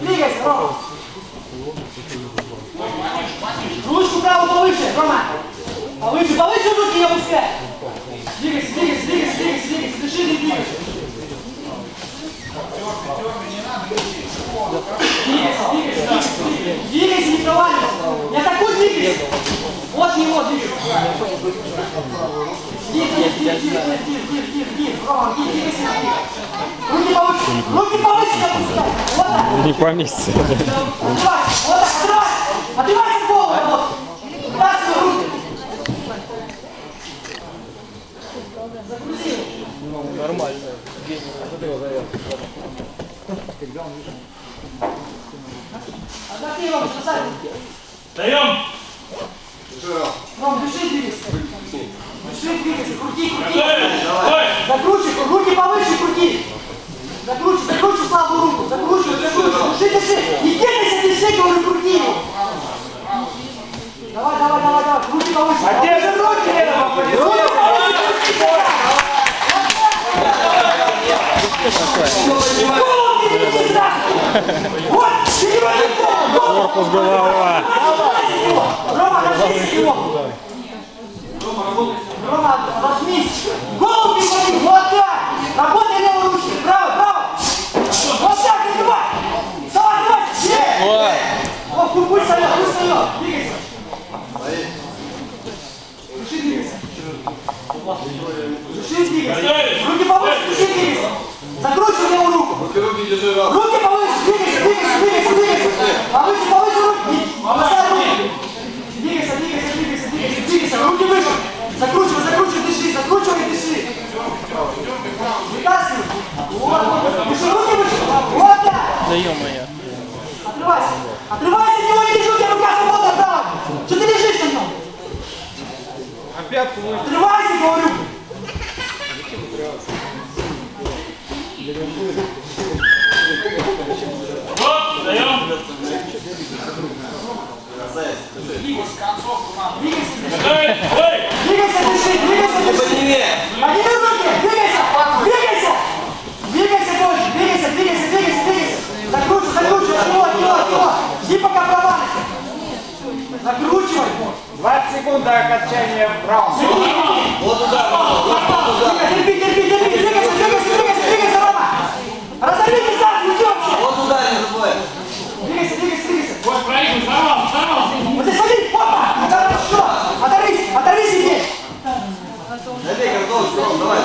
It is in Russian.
Двигайся, Рома. Ручку правую повыше, Рома. Повыше, повыше руки не опускай. Двигайся, двигайся, двигайся, двигайся, двигайся. Дыши, не двигайся. Двигайся, двигайся, двигайся. Не проваливайся. Не атакуй, двигайся. Вот него двигайся. Тихо, тихо, тихо, руки. Загрузи его. Нормально. Ром, красавец. Даем! Ром, дыши, двигайся. Дыши, двигайся, крути, крути. Ой! Закручивай, руки повыше крути. Закручивай, закручивай слабую руку. Закручивай, закручивай. Дыши, дыши. Не дергайся, дыши, говорю, крути его. Давай, давай, давай, давай. Руки повыше. А где же руки, Лена, Руки повыше, крути. Голову переведи сразу. Вот, переводи голову, голову. Корпус голова. Рома, отожмись его. Рома, отожмись. Голову переводи, вот так. Работай левой ручкой. Право, право. Вот так. Вставай, давай. Все. Ой. О, пусть пусть встает, пусть встает. Двигайся. Дыши, двигайся. Дыши, двигайся. Руки повыше, дыши, двигайся. Закручивай левую руку. Руки держи, раз. Двигайся, двигайся, двигайся. Повыше, повыше руки. Бросай руки. Двигайся, двигайся, двигайся, двигайся, двигайся. Руки выше. Закручивай, закручивай, дыши, закручивай, дыши. Вытаскивай. Вот, вот. Дыши, руки выше. Вот так. Да ё-моё. Отрывайся. Отрывайся не держи, у тебя рука свободна, право. Что ты лежишь на нем? Отрывайся, говорю. Оп, Двигайся, концовку нам. Двигайся, дыши. Двигайся, дыши, двигайся, дыши. Подними руки, двигайся, двигайся. Двигайся больше, двигайся, двигайся, двигайся, двигайся. Закручивай, закручивай, тяжело, тяжело, тяжело. Жди пока провалишься. Закручивай. 20 секунд до окончания раунда. Вот туда, вот туда. Терпи, терпи, терпи, двигайся, двигайся, двигайся, двигайся, Рома. Разорви дистанцию, идем. Вот туда не забывай. Двигайся, двигайся. Вот ты смотри, опа, хорошо. Оторвись, оторвись иди. Набей картошку, давай.